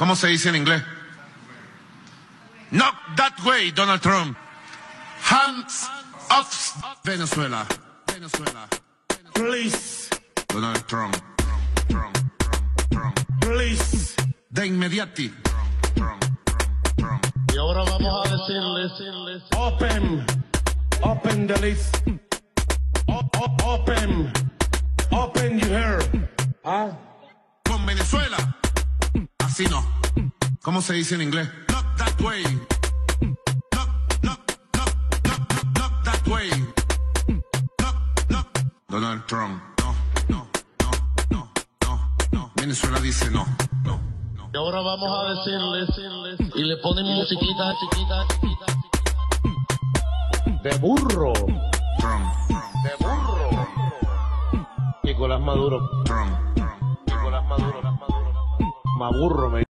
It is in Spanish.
¿Cómo se dice en inglés? Not that way, Donald Trump. Hands off Venezuela. Venezuela. Please, Donald Trump. Trump, Trump, Trump. please. De inmediati. Trump. Y ahora vamos a decirles, Open, open the list. O- open, open you hear. Ah, Con Venezuela. Así no. ¿Cómo se dice en inglés? Not that way. That. Donald Trump. No, no, no, no, no, no. Venezuela dice no, no, no. y ahora vamos a decirles, y le ponen musiquita, chiquita, chiquita, de burro. Trump, de burro. Nicolás Maduro, Trump. Nicolás Maduro, Maduro. Maburro, me